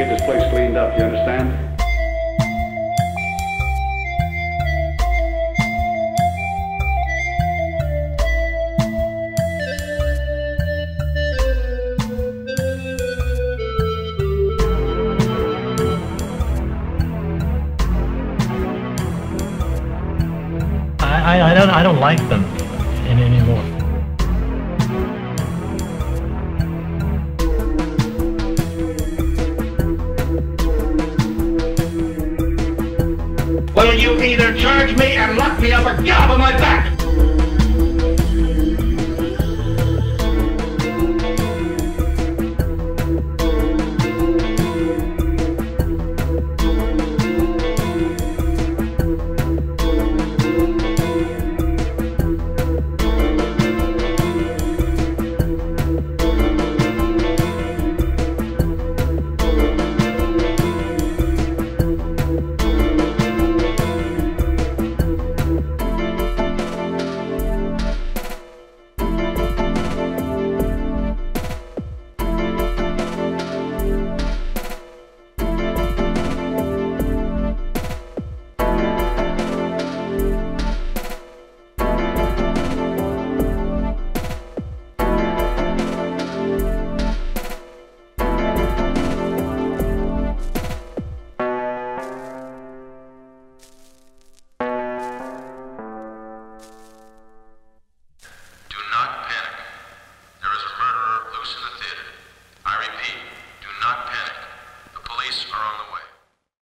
Get this place cleaned up, you understand? I, I don't I don't like them anymore. Will you either charge me and lock me up or off my back?